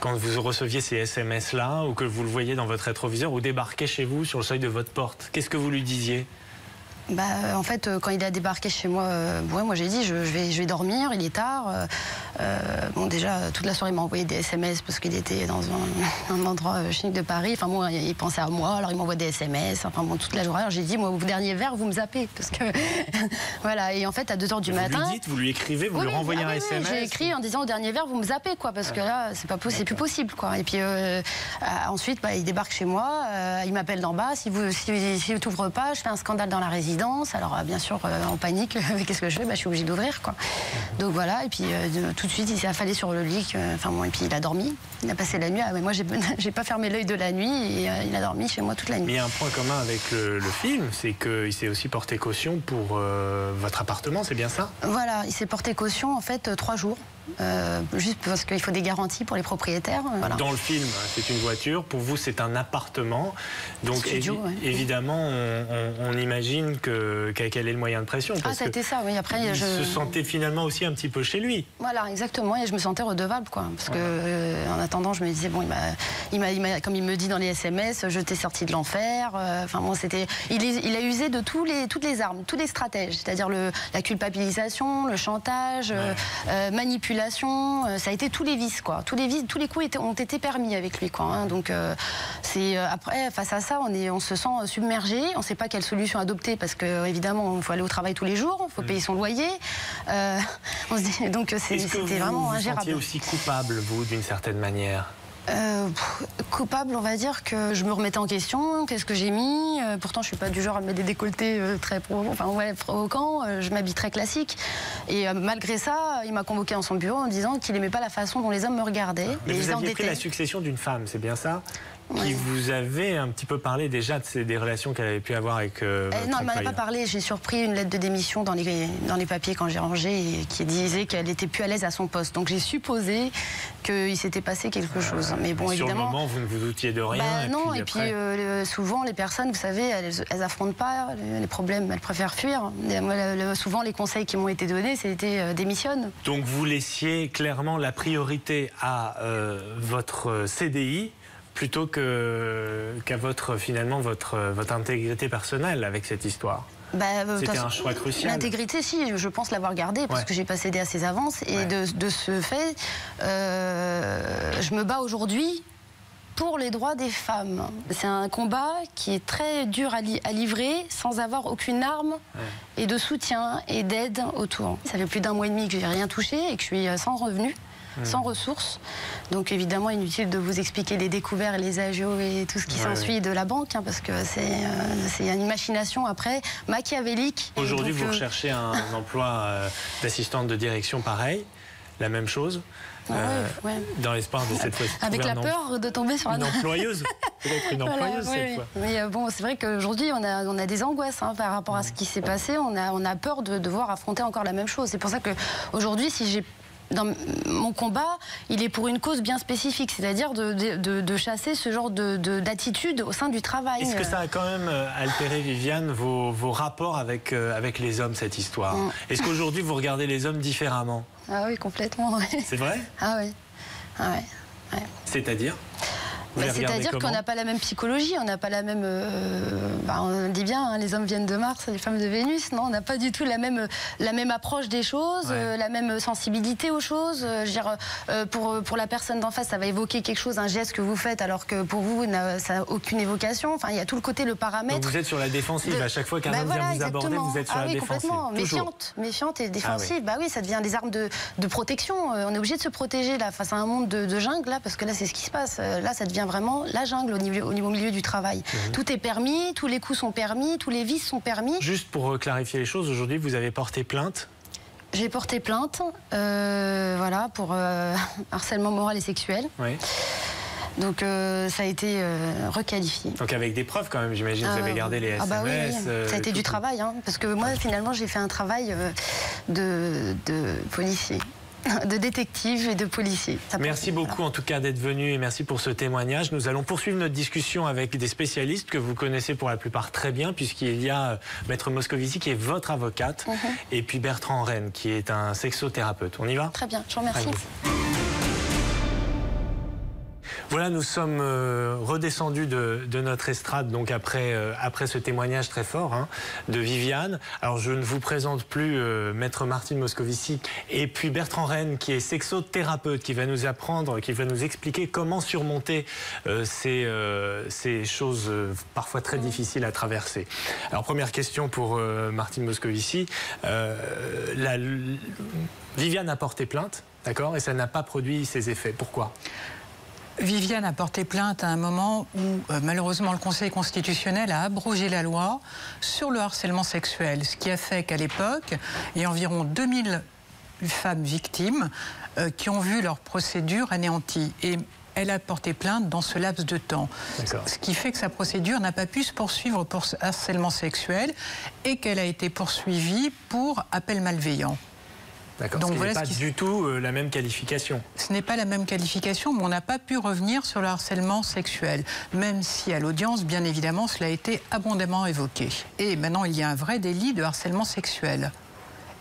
quand vous receviez ces SMS-là, ou que vous le voyez dans votre rétroviseur, ou débarquait chez vous sur le seuil de votre porte, qu'est-ce que vous lui disiez? Bah, euh, en fait, euh, quand il a débarqué chez moi, euh, ouais, moi j'ai dit je, je vais, je vais dormir, il est tard. bon, déjà, toute la soirée, il m'a envoyé des SMS parce qu'il était dans un, un endroit chic de Paris. Enfin, moi, il pensait à moi, alors il m'envoie des SMS. Enfin, bon, toute la journée. J'ai dit, moi, au dernier verre, vous me zappez. Parce que. voilà. Et en fait, à 2h du Vous matin. lui dites, vous lui écrivez, vous Oui, lui renvoyez ah un oui, SMS J'ai écrit en disant au dernier verre, vous me zappez, quoi, parce que là, c'est pas plus possible, quoi. Et puis euh, ensuite, bah, il débarque chez moi, euh, il m'appelle d'en bas. Si vous, si, si vous t'ouvre pas, je fais un scandale dans la résidence. Alors euh, bien sûr, euh, en panique, qu'est-ce que je fais? Bah, Je suis obligée d'ouvrir, quoi. Donc voilà. Et puis euh, tout de suite, il s'est affalé sur le lit. Enfin bon, et puis il a dormi. Il a passé la nuit. Ah, mais moi, j'ai j'ai pas fermé l'œil de la nuit et euh, il a dormi chez moi toute la Mais nuit. il y a un point commun avec le, le film, c'est qu'il s'est aussi porté caution pour euh, votre appartement, c'est bien ça? Voilà, il s'est porté caution en fait trois jours. Euh, juste parce qu'il faut des garanties pour les propriétaires. Voilà. Dans le film, c'est une voiture, pour vous, c'est un appartement. Donc Studio, évi- ouais. évidemment, on, on- on imagine que, quel est le moyen de pression. Ah, ça a que été ça, oui. Après, il je. se sentait finalement aussi un petit peu chez lui. Voilà, exactement. Et je me sentais redevable, quoi. Parce que, euh, en attendant, je me disais, bon, il m'a, comme il me dit dans les SMS, je t'ai sorti de l'enfer. Euh, Enfin, bon, c'était. Il, a usé de tous les, toutes les armes, tous les stratèges. C'est-à-dire le, la culpabilisation, le chantage, euh, euh, manipulation. Euh, ça a été tous les vices, quoi. Tous les vices, tous les coups étaient- ont été permis avec lui, quoi. hein. Donc, euh, c'est euh, après, face à ça, on est, on se sent submergé. On ne sait pas quelle solution adopter parce que, évidemment, il faut aller au travail tous les jours, il faut payer son loyer. On se dit, donc, c'était vous vraiment vous ingérable. sentiez aussi coupable, vous, d'une certaine manière? Euh, coupable, on va dire que je me remettais en question. Qu'est-ce que j'ai mis Euh, Pourtant, je suis pas du genre à mettre des décolletés euh, très provo- enfin, ouais, provocants. Euh, je m'habille très classique. Et malgré ça, il m'a convoqué dans son bureau en me disant qu'il aimait pas la façon dont les hommes me regardaient. Mais et vous aviez pris la succession d'une femme, c'est bien ça? Qui vous avait un petit peu parlé déjà de ces, des relations qu'elle avait pu avoir avec euh, Euh, non, elle m'en a pas parlé. J'ai surpris une lettre de démission dans les, dans les papiers quand j'ai rangé et qui disait qu'elle était plus à l'aise à son poste. Donc j'ai supposé qu'il s'était passé quelque chose. Mais bon, Mais sur évidemment. le moment, vous ne vous doutiez de rien. Bah et non, puis et puis euh, souvent les personnes, vous savez, elles, elles affrontent pas les problèmes, elles préfèrent fuir. Et moi, le- le- souvent les conseils qui m'ont été donnés, c'était euh, démissionne. Donc vous laissiez clairement la priorité à euh, votre euh, CDI plutôt que qu'à votre finalement votre votre intégrité personnelle avec cette histoire. Bah, euh, C'était un choix crucial. L'intégrité, si, je pense l'avoir gardée parce Ouais. que j'ai pas cédé à ses avances. Et de, de ce fait, euh, je me bats aujourd'hui pour les droits des femmes. C'est un combat qui est très dur à, li- à livrer sans avoir aucune arme et de soutien et d'aide autour. Ça fait plus d'un mois et demi que j'ai rien touché et que je suis euh, sans revenu. Sans ressources. Donc évidemment, inutile de vous expliquer les découverts et les agios et tout ce qui Ouais, s'ensuit de la banque, hein, parce que c'est euh, une machination après machiavélique. Aujourd'hui, vous euh, recherchez un emploi euh, d'assistante de direction pareil, la même chose, euh, ouais. dans l'espoir de cette fois Avec la peur de tomber sur un une employeuse. Peut-être une employeuse Voilà, cette oui, fois. Mais bon, c'est vrai qu'aujourd'hui, on a, on a des angoisses hein, par rapport à ce qui s'est passé. On a, on a peur de devoir affronter encore la même chose. C'est pour ça qu'aujourd'hui, si j'ai dans mon combat, il est pour une cause bien spécifique, c'est-à-dire de, de- de- de chasser ce genre de- de- d'attitude au sein du travail. Est-ce que ça a quand même euh, altéré, Viviane, vos, vos rapports avec, euh, avec les hommes, cette histoire Mm. Est-ce qu'aujourd'hui, vous regardez les hommes différemment? Ah oui, complètement. ouais. C'est vrai? Ah oui. Ah ouais. ouais. C'est-à-dire? Bah, C'est-à-dire qu'on n'a pas la même psychologie, on n'a pas la même. euh, bah, on dit bien, hein, les hommes viennent de Mars, les femmes de Vénus. Non, on n'a pas du tout la même, la même approche des choses, Ouais. euh, la même sensibilité aux choses. Euh, je veux dire, pour, pour la personne d'en face, ça va évoquer quelque chose, un geste que vous faites, alors que pour vous, ça n'a aucune évocation. Enfin, il y a tout le côté, le paramètre. Donc vous êtes sur la défensive. de- À chaque fois qu'un Bah homme voilà, vient vous aborder, vous êtes sur ah la oui, défensive. complètement. Toujours. Méfiante, méfiante et défensive. Ah oui. Bah oui, ça devient des armes de, de protection. On est obligé de se protéger là face à un monde de, de jungle là, parce que là c'est ce qui se passe. Là, ça devient vraiment la jungle au niveau, au niveau milieu du travail. Mhm. Tout est permis, tous les coups sont permis, tous les vices sont permis. Juste pour euh, clarifier les choses, aujourd'hui, vous avez porté plainte? J'ai porté plainte, euh, voilà, pour euh, harcèlement moral et sexuel. Oui. Donc euh, ça a été euh, requalifié. Donc avec des preuves quand même, j'imagine. Vous avez gardé les SMS. Ah bah oui, oui. ça a été du travail, hein, parce que moi finalement j'ai fait un travail de, de policier, de détective et de policier. Ça Merci beaucoup en tout cas d'être venu et merci pour ce témoignage. Nous allons poursuivre notre discussion avec des spécialistes que vous connaissez pour la plupart très bien puisqu'il y a euh, Maître Moscovici qui est votre avocate Mhm. et puis Bertrand Rennes qui est un sexothérapeute. On y va? Très bien, je vous remercie. Voilà, nous sommes euh, redescendus de, notre estrade donc après, euh, après ce témoignage très fort hein, de Viviane. Alors je ne vous présente plus euh, Maître Martine Moscovici et puis Bertrand Rennes qui est sexothérapeute qui va nous apprendre, qui va nous expliquer comment surmonter ces, ces choses parfois très difficiles à traverser. Alors première question pour Martine Moscovici. La- Viviane a porté plainte, d'accord, et ça n'a pas produit ses effets. Pourquoi? Viviane a porté plainte à un moment où euh, malheureusement le Conseil constitutionnel a abrogé la loi sur le harcèlement sexuel, ce qui a fait qu'à l'époque, il y a environ 2000 femmes victimes euh, qui ont vu leur procédure anéantie. Et elle a porté plainte dans ce laps de temps. Ce qui fait que sa procédure n'a pas pu se poursuivre pour harcèlement sexuel et qu'elle a été poursuivie pour appel malveillant. D'accord. Donc Donc voilà pas ce qui- du tout euh, la même qualification. Ce n'est pas la même qualification, mais on n'a pas pu revenir sur le harcèlement sexuel, même si à l'audience, bien évidemment, cela a été abondamment évoqué. Et maintenant, il y a un vrai délit de harcèlement sexuel.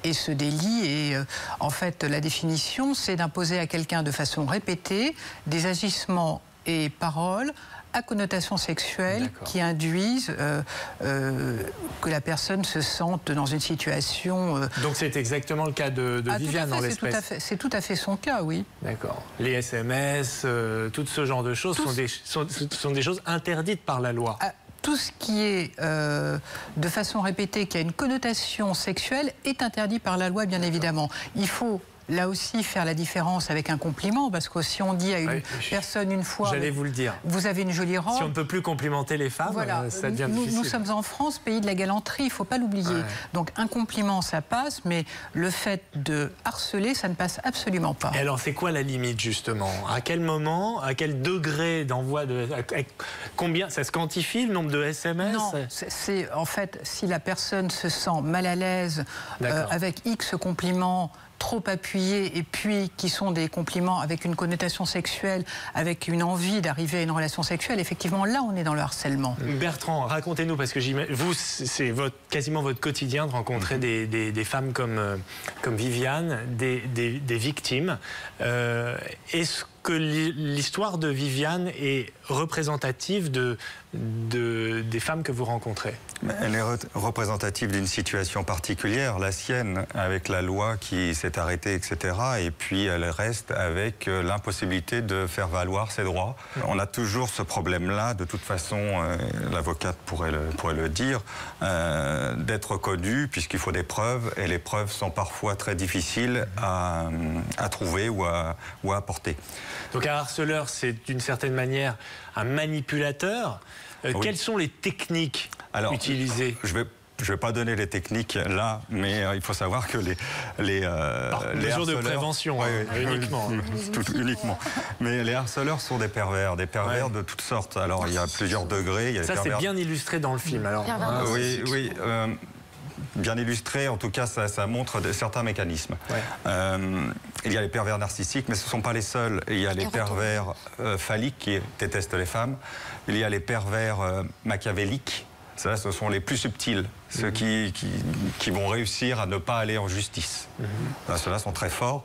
Et ce délit est, euh, en fait, la définition, c'est d'imposer à quelqu'un de façon répétée des agissements et paroles à connotation sexuelle qui induisent euh, euh, que la personne se sente dans une situation. euh, Donc c'est exactement le cas de, de ah, Viviane à l'espèce. fait- C'est tout à fait son cas, oui. D'accord. Les SMS, tout ce genre de choses sont des, sont, sont des choses interdites par la loi. Ah, tout ce qui est euh, de façon répétée, qui a une connotation sexuelle, est interdit par la loi, bien évidemment. Il faut là aussi faire la différence avec un compliment, parce que si on dit à une Oui, personne une fois, J'allais vous le dire. vous avez une jolie robe, Si on ne peut plus complimenter les femmes, voilà, euh, ça devient nous, difficile. nous sommes en France, pays de la galanterie, il ne faut pas l'oublier. Ouais. Donc un compliment, ça passe, mais le fait de harceler, ça ne passe absolument pas. Et alors, c'est quoi la limite justement? À quel moment, à quel degré d'envoi de, à- à- combien ça se quantifie le nombre de SMS Non, c'est- en fait si la personne se sent mal à l'aise euh, avec X compliments trop appuyés et puis qui sont des compliments avec une connotation sexuelle, avec une envie d'arriver à une relation sexuelle, effectivement là on est dans le harcèlement. Bertrand, racontez-nous, parce que vous, c'est votre, quasiment votre quotidien de rencontrer des, des- des femmes comme, euh, comme Viviane, des, des- des victimes. Euh, Est-ce que l'hi- l'histoire de Viviane est représentative de, de- des femmes que vous rencontrez Elle est re- représentative d'une situation particulière, la sienne, avec la loi qui s'est arrêtée, etc. Et puis elle reste avec euh, l'impossibilité de faire valoir ses droits. On a toujours ce problème-là, de toute façon, euh, l'avocate pourrait le, pourrait le dire, euh, d'être connu, puisqu'il faut des preuves, et les preuves sont parfois très difficiles à, à trouver ou à, ou à apporter. Donc un harceleur, c'est d'une certaine manière un manipulateur. Euh, Oui. Quelles sont les techniques utilisées Je vais je ne vais pas donner les techniques là, mais euh, il faut savoir que les les, euh, Par les mesure de harceleurs- prévention, Ouais, hein, ouais, uniquement. tout- tout- uniquement. Mais les harceleurs sont des pervers, des pervers de toutes sortes. Alors il y a plusieurs degrés. Il y a les Ça, c'est bien illustré dans le film. Alors, ah, oui, oui. euh, bien illustré, en tout cas, ça, ça montre de- certains mécanismes. Euh, il y a les pervers narcissiques, mais ce ne sont pas les seuls. Il y a les pervers euh, phalliques qui détestent les femmes. Il y a les pervers euh, machiavéliques. Ça, ce sont les plus subtils, ceux qui, qui, qui vont réussir à ne pas aller en justice. Ben, Ceux-là sont très forts.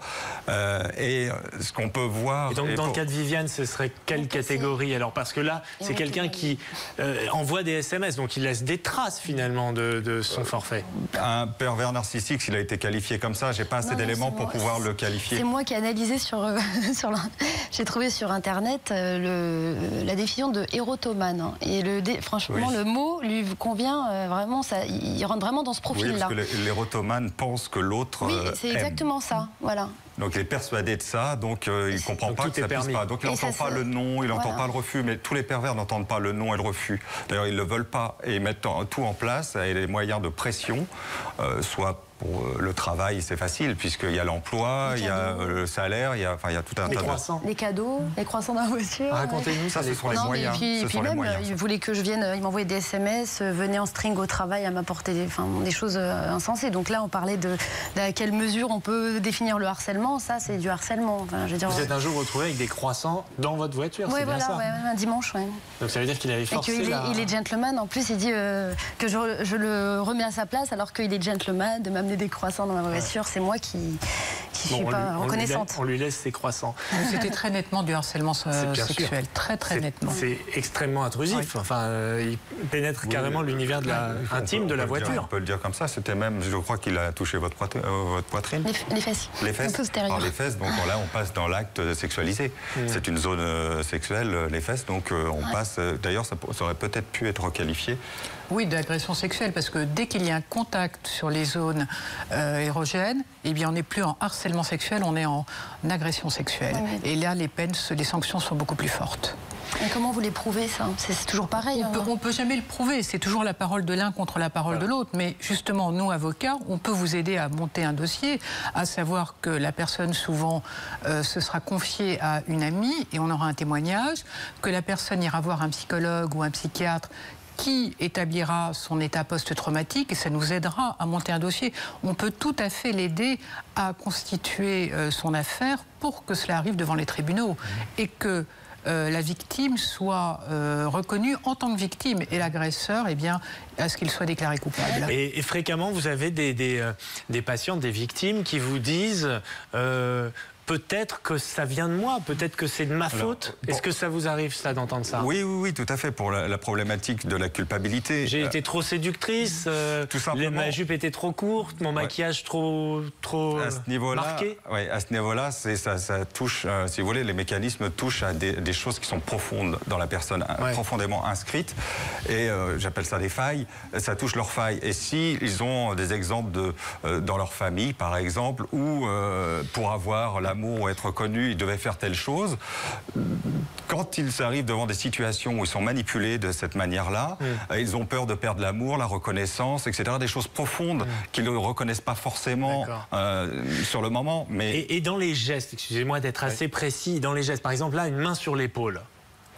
Euh, et euh, ce qu'on peut voir... Et donc, et dans le pour- cas de Viviane, ce serait quelle catégorie Alors, parce que là, c'est quelqu'un qui euh, envoie des SMS, donc il laisse des traces finalement de, de son forfait. Un pervers narcissique, s'il a été qualifié comme ça, j'ai pas assez d'éléments pour moi. pouvoir le qualifier. C'est moi qui ai analysé sur, euh, j'ai trouvé sur internet euh, le, la définition de érotomane hein. et le dé- franchement Oui. le mot lui convient euh, vraiment ça il rentre vraiment dans ce Oui, profil là. parce que l'érotomane pense que l'autre Oui, euh, c'est aime. exactement ça, voilà. Donc il est persuadé de ça, donc euh, il comprend donc pas que ça puisse pas. Donc il n'entend pas le non, il n'entend voilà. pas le refus, mais tous les pervers n'entendent pas le non et le refus. D'ailleurs, ils le veulent pas et ils mettent en- tout en place et les moyens de pression, euh, soit le travail, c'est facile puisqu'il y a l'emploi, il y a euh, le salaire, il y a, enfin, il y a tout un Les tas de croissants. Les cadeaux, les croissants dans la voiture. Racontez-nous Ça, ça. ce sont les moyens. et puis, Ce et puis sont les même, moyens. euh, il voulait que je vienne, euh, il m'envoyait des SMS, euh, venez en string au travail à m'apporter des, enfin, des choses euh, insensées. Donc là, on parlait de, de à quelle mesure on peut définir le harcèlement. Ça, c'est du harcèlement. Enfin, je veux dire, Vous êtes un jour retrouvé avec des croissants dans votre voiture, Ouais, c'est bien voilà, ça ouais, un dimanche, ouais. Donc ça veut dire qu'il avait Et forcé qu'il est, la... il est gentleman. En plus, il dit euh, que je, je le remets à sa place alors qu'il est gentleman de m'amener des croissants dans ma voiture. C'est moi qui qui Bon, suis on pas lui- on lui reconnaissante. laisse- On lui laisse ses croissants. C'était très nettement du harcèlement sexuel, très très C'est- nettement. C'est extrêmement intrusif. Enfin, euh, il pénètre carrément l'univers de la, On intime peut- de la dire- voiture. on peut le dire comme ça. C'était même, je crois qu'il a touché votre, poitrine- euh, votre poitrine. Les, les fesses. Les fesses. les fesses, donc là on passe dans l'acte sexualisé. C'est une zone euh, sexuelle, les fesses, donc euh, on passe. euh, D'ailleurs, ça, ça aurait peut-être pu être qualifié. Oui, d'agression sexuelle, parce que dès qu'il y a un contact sur les zones euh, érogènes, eh bien, on n'est plus en harcèlement sexuel, on est en agression sexuelle. Oui. Et là, les peines, les sanctions sont beaucoup plus fortes. Mais comment vous les prouvez ça? C'est toujours pareil. On hein. peut, on peut jamais le prouver, c'est toujours la parole de l'un contre la parole de l'autre. Mais justement, nous, avocats, on peut vous aider à monter un dossier, à savoir que la personne, souvent, euh, se sera confiée à une amie et on aura un témoignage, que la personne ira voir un psychologue ou un psychiatre qui établira son état post-traumatique et ça nous aidera à monter un dossier. On peut tout à fait l'aider à constituer euh, son affaire pour que cela arrive devant les tribunaux et que euh, la victime soit euh, reconnue en tant que victime et l'agresseur, eh bien, à ce qu'il soit déclaré coupable. Et, et fréquemment, vous avez des, des, euh, des victimes qui vous disent peut-être que ça vient de moi, peut-être que c'est de ma faute. Est-ce que ça vous arrive, ça, d'entendre ça? Oui, oui, oui, tout à fait, pour la, la problématique de la culpabilité. J'ai Euh, été trop séductrice, euh, Tout simplement. les- ma jupe était trop courte, mon maquillage trop, trop à ce niveau-là, marqué. à ce niveau-là, ça, ça touche, euh, si vous voulez, les mécanismes touchent à des, des choses qui sont profondes dans la personne, euh, profondément inscrites, et euh, j'appelle ça des failles. Ça touche leurs failles. Et si ils ont des exemples de dans leur famille, par exemple, où pour avoir l'amour ou être connu, ils devaient faire telle chose, quand ils arrivent devant des situations où ils sont manipulés de cette manière-là, euh, ils ont peur de perdre l'amour, la reconnaissance, etc. Des choses profondes qu'ils ne reconnaissent pas forcément euh, sur le moment. Mais Et, et dans les gestes, excusez-moi d'être assez précis, dans les gestes, par exemple là, une main sur l'épaule.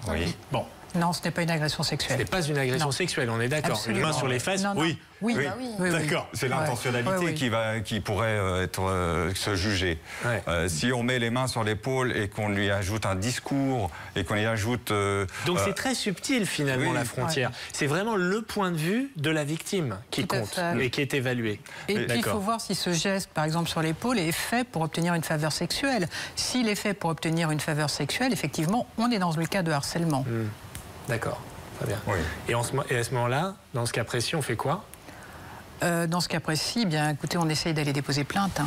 Oui. Bon. Non, ce n'est pas une agression sexuelle. Ce n'est pas une agression Non. sexuelle, on est d'accord. Une main sur les fesses, Non, non. oui. Oui, Oui. bah oui. Oui, oui. D'accord. C'est l'intentionnalité Ouais, qui, va, qui pourrait euh, être, euh, se juger. Euh, si on met les mains sur l'épaule et qu'on lui ajoute un discours et qu'on lui ajoute... euh, Donc euh, c'est très subtil finalement oui. la frontière. Ouais. C'est vraiment le point de vue de la victime qui Tout compte et qui est évalué. Et puis, il faut voir si ce geste, par exemple sur l'épaule, est fait pour obtenir une faveur sexuelle. S'il est fait pour obtenir une faveur sexuelle, effectivement, on est dans le cas de harcèlement. Hmm. D'accord, très bien. Et, en ce mo- et à ce moment-là, dans ce cas précis, on fait quoi? Euh, dans ce cas précis, eh bien, écoutez, on essaye d'aller déposer plainte. hein.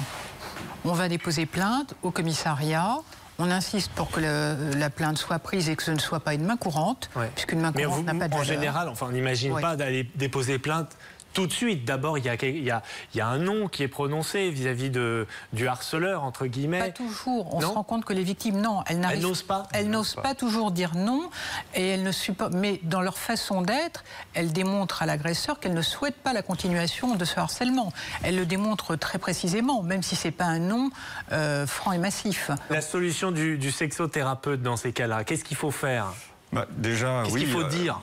On va déposer plainte au commissariat. On insiste pour que le- la plainte soit prise et que ce ne soit pas une main courante, puisqu'une main Mais courante n'a pas de en valeur. général, enfin, on n'imagine pas d'aller déposer plainte tout de suite. D'abord, il y a, y, y un nom qui est prononcé vis-à-vis du harceleur, entre guillemets. Pas toujours. On se rend compte que les victimes, non, elles n'arrivent n'osent pas. Elles n'osent pas. toujours dire non, et elles ne supportent. Mais dans leur façon d'être, elles démontrent à l'agresseur qu'elles ne souhaitent pas la continuation de ce harcèlement. Elles le démontrent très précisément, même si c'est pas un non euh, franc et massif. La solution du, du sexothérapeute dans ces cas-là, qu'est-ce qu'il faut faire? Bah, déjà, Qu'est-ce oui. qu'il faut euh, dire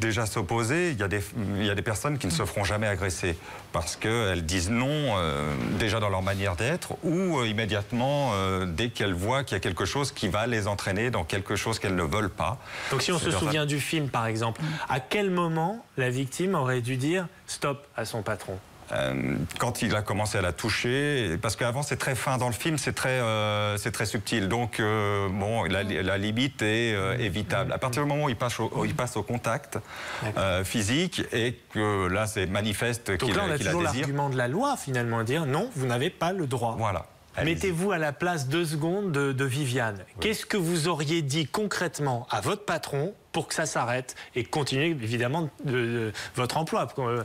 Déjà s'opposer. Il y, a des, il y a des personnes qui ne se feront jamais agresser parce qu'elles disent non euh, déjà dans leur manière d'être ou euh, immédiatement dès qu'elles voient qu'il y a quelque chose qui va les entraîner dans quelque chose qu'elles ne veulent pas. Donc si on se souvient du film par exemple, à quel moment la victime aurait dû dire stop à son patron? Euh, quand il a commencé à la toucher, parce qu'avant c'est très fin dans le film, c'est très, euh, c'est très subtil. Donc euh, bon, la, la, limite est évitable. À partir du moment où il passe au, il passe au contact physique et que là c'est manifeste qu'il a, on a toujours l'argument de la loi finalement, à dire non, vous n'avez pas le droit. Voilà. Mettez-vous à la place deux secondes de, Viviane. Qu'est-ce que vous auriez dit concrètement à votre patron pour que ça s'arrête et continuer évidemment de, votre emploi, euh,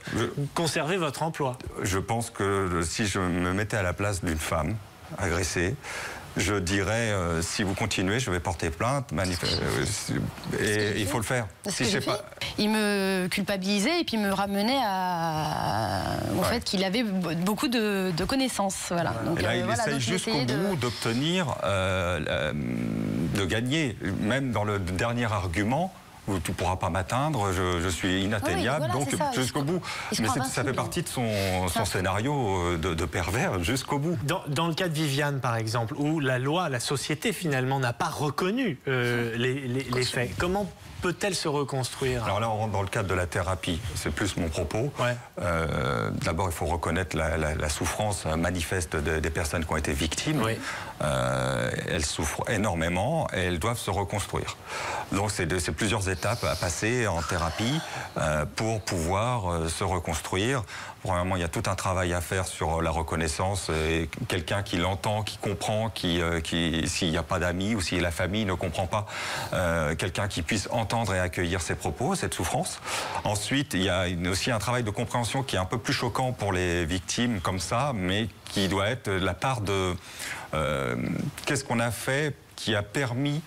conserver votre emploi? Je pense que si je me mettais à la place d'une femme agressée, je dirais, euh, si vous continuez, je vais porter plainte. Euh, et il faut le faire. Si je sais pas... Il me culpabilisait et puis me ramenait à... au fait qu'il avait beaucoup de, connaissances. Voilà. Donc, et là, il essaye jusqu'au bout d'obtenir, de gagner. Même dans le dernier argument, tu ne pourras pas m'atteindre, je, suis inatteignable, donc jusqu'au bout. Mais ça fait partie de son, scénario euh, de, pervers jusqu'au bout. Dans, le cas de Viviane, par exemple, où la loi, la société finalement n'a pas reconnu euh, les, faits, comment peut-elle se reconstruire? Alors là, on rentre dans le cadre de la thérapie. C'est plus mon propos. Euh, d'abord, il faut reconnaître la, souffrance manifeste des personnes qui ont été victimes. elles souffrent énormément et elles doivent se reconstruire. Donc, c'est plusieurs étapes à passer en thérapie euh, pour pouvoir euh, se reconstruire. Premièrement, il y a tout un travail à faire sur la reconnaissance. Quelqu'un qui l'entend, qui comprend, qui, euh, s'il n'y a pas d'amis ou si la famille ne comprend pas, quelqu'un qui puisse entendre et accueillir ses propos, cette souffrance. Ensuite, il y a aussi un travail de compréhension qui est un peu plus choquant pour les victimes comme ça, mais qui doit être la part de qu'est-ce qu'on a fait qui a permis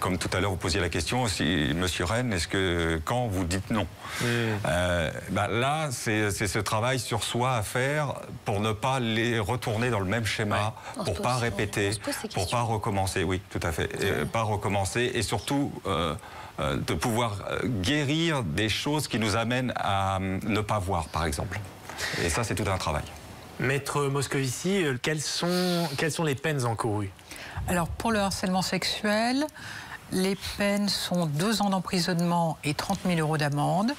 comme tout à l'heure, vous posiez la question, si, Monsieur Rennes, est-ce que quand vous dites non? Euh, bah Là, c'est ce travail sur soi à faire pour ne pas les retourner dans le même schéma, pour ne pas répéter, pour pas recommencer. Oui, tout à fait. Et, pas recommencer et surtout euh, euh, de pouvoir guérir des choses qui nous amènent à ne pas voir, par exemple. Et ça, c'est tout un travail. Maître Moscovici, quelles sont, quelles sont les peines encourues? Alors pour le harcèlement sexuel, les peines sont deux ans d'emprisonnement et 30 000 euros d'amende.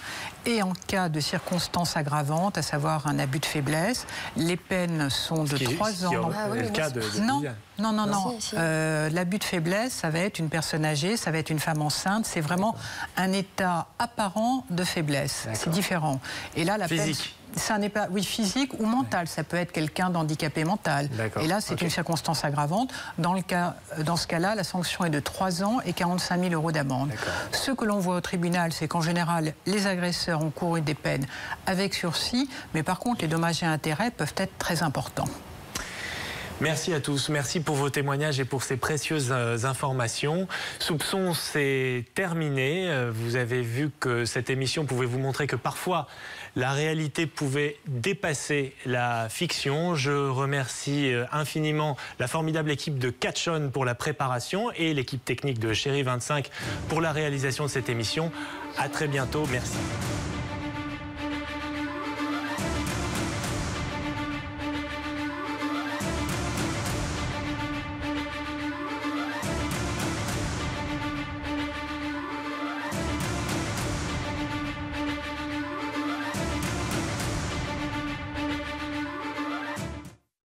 Et en cas de circonstances aggravantes, à savoir un abus de faiblesse, les peines sont de trois ans. Ah, le cas de, non, non, non, non. Euh, l'abus de faiblesse, ça va être une personne âgée, ça va être une femme enceinte. C'est vraiment un état apparent de faiblesse. C'est différent. Et là, la Physique ça n'est pas, oui, physique ou mental. Ça peut être quelqu'un d'handicapé mental. Et là, c'est une circonstance aggravante. Dans, le cas, dans ce cas-là, la sanction est de 3 ans et 45 000 euros d'amende. Ce que l'on voit au tribunal, c'est qu'en général, les agresseurs ont couru des peines avec sursis, mais par contre, les dommages et intérêts peuvent être très importants. Merci à tous. Merci pour vos témoignages et pour ces précieuses euh, informations. Soupçon, c'est terminé. Euh, vous avez vu que cette émission pouvait vous montrer que parfois la réalité pouvait dépasser la fiction. Je remercie euh, infiniment la formidable équipe de Catchon pour la préparation et l'équipe technique de Chéri 25 pour la réalisation de cette émission. À très bientôt. Merci.